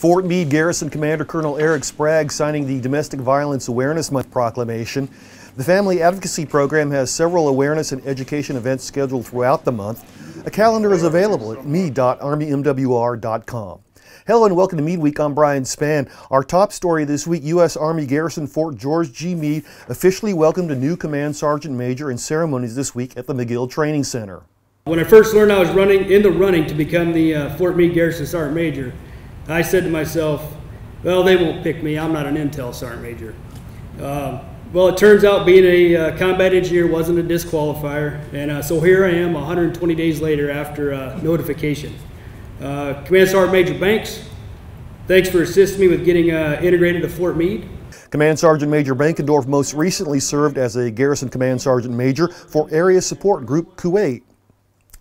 Fort Meade Garrison Commander Colonel Eric Sprague signing the Domestic Violence Awareness Month proclamation. The Family Advocacy Program has several awareness and education events scheduled throughout the month. A calendar is available at meade.armymwr.com. Hello and welcome to Meade Week. I'm Brian Spann. Our top story this week U.S. Army Garrison Fort George G. Meade officially welcomed a new Command Sergeant Major in ceremonies this week at the McGill Training Center. When I first learned I was running in the running to become the uh, Fort Meade Garrison Sergeant Major, I said to myself, well, they won't pick me. I'm not an intel sergeant major. Uh, well, it turns out being a uh, combat engineer wasn't a disqualifier, and uh, so here I am 120 days later after uh, notification. Uh, Command Sergeant Major Banks, thanks for assisting me with getting uh, integrated to Fort Meade. Command Sergeant Major Bankendorf most recently served as a Garrison Command Sergeant Major for Area Support Group Kuwait.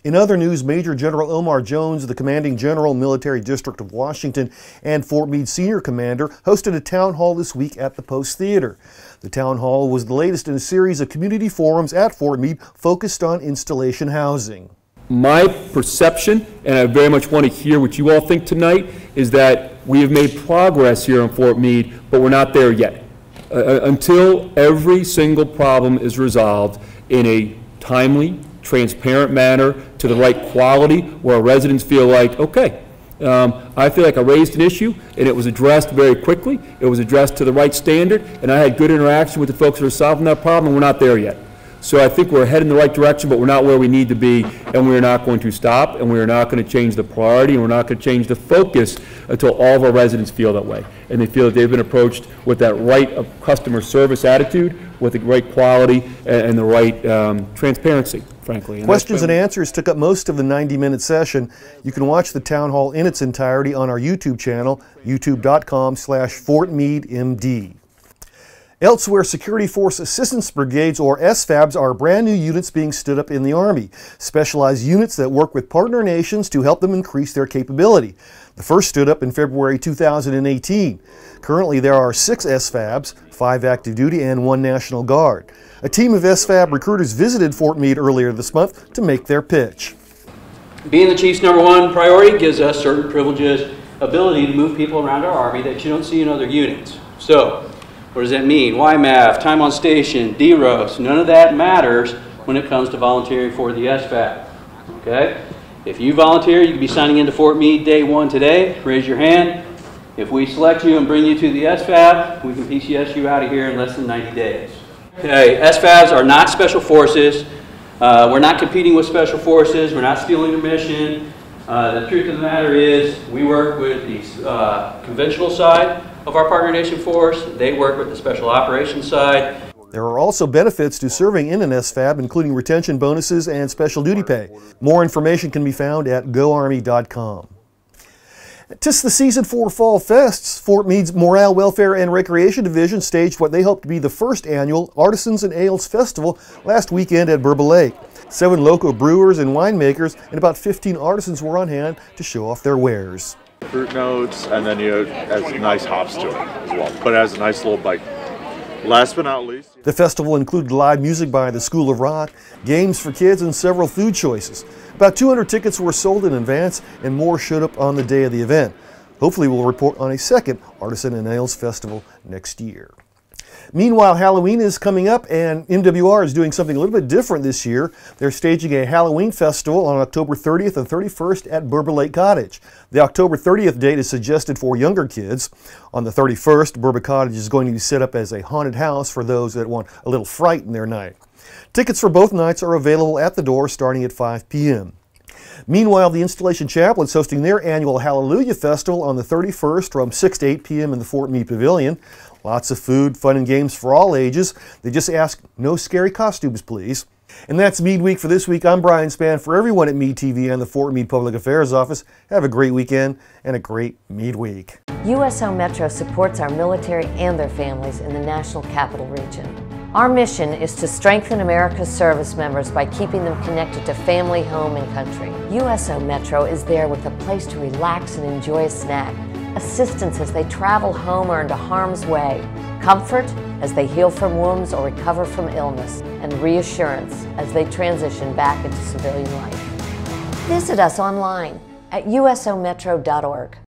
In other news, Major General Omar Jones, the commanding general, Military District of Washington, and Fort Meade Senior Commander, hosted a town hall this week at the Post Theater. The town hall was the latest in a series of community forums at Fort Meade focused on installation housing. My perception, and I very much want to hear what you all think tonight, is that we have made progress here in Fort Meade, but we're not there yet. Uh, uh until every single problem is resolved in a timely, transparent manner to the right quality where our residents feel like, okay, um, I feel like I raised an issue and it was addressed very quickly. It was addressed to the right standard and I had good interaction with the folks that are solving that problem and we're not there yet. So I think we're heading in the right direction, but we're not where we need to be, and we're not going to stop, and we're not going to change the priority, and we're not going to change the focus until all of our residents feel that way. And they feel that they've been approached with that right of customer service attitude, with the right quality, and, and the right um, transparency, frankly. And Questions and answers took up most of the 90-minute session. You can watch the town hall in its entirety on our YouTube channel, youtube.com slash fortmeademd. Elsewhere, Security Force Assistance Brigades, or SFABs, are brand new units being stood up in the Army. Specialized units that work with partner nations to help them increase their capability. The first stood up in February 2018. Currently, there are six SFABs, five active duty, and one National Guard. A team of SFAB recruiters visited Fort Meade earlier this month to make their pitch. Being the Chief's number one priority gives us certain privileges, ability to move people around our Army that you don't see in other units. So, what does that mean? YMAV, time on station, DROS, none of that matters when it comes to volunteering for the SFAB. Okay? If you volunteer, you can be signing into Fort Meade day one today. Raise your hand. If we select you and bring you to the SFAB, we can PCS you out of here in less than 90 days. Okay, SFABs are not special forces. Uh, we're not competing with special forces. We're not stealing their mission. Uh, the truth of the matter is, we work with the uh, conventional side of our partner nation force. They work with the special operations side. There are also benefits to serving in an SFAB, including retention bonuses and special duty pay. More information can be found at goarmy.com. Tis the season for Fall Fests. Fort Meade's Morale, Welfare, and Recreation Division staged what they hope to be the first annual Artisans and Ales Festival last weekend at Burba Lake. Seven local brewers and winemakers and about 15 artisans were on hand to show off their wares fruit notes, and then you has nice hops to it as well. But it has a nice little bite. Last but not least, the festival included live music by the School of Rock, games for kids, and several food choices. About 200 tickets were sold in advance, and more showed up on the day of the event. Hopefully, we'll report on a second Artisan and Ales Festival next year. Meanwhile, Halloween is coming up, and MWR is doing something a little bit different this year. They're staging a Halloween festival on October 30th and 31st at Burba Lake Cottage. The October 30th date is suggested for younger kids. On the 31st, Burba Cottage is going to be set up as a haunted house for those that want a little fright in their night. Tickets for both nights are available at the door starting at 5 p.m. Meanwhile, the Installation Chapel is hosting their annual Hallelujah Festival on the 31st from 6 to 8 p.m. in the Fort Meade Pavilion. Lots of food, fun, and games for all ages. They just ask no scary costumes, please. And that's Meade Week for this week. I'm Brian Spann. For everyone at Meade TV and the Fort Meade Public Affairs Office, have a great weekend and a great Meade Week. USO Metro supports our military and their families in the National Capital Region. Our mission is to strengthen America's service members by keeping them connected to family, home, and country. USO Metro is there with a place to relax and enjoy a snack assistance as they travel home or into harm's way, comfort as they heal from wounds or recover from illness, and reassurance as they transition back into civilian life. Visit us online at usometro.org.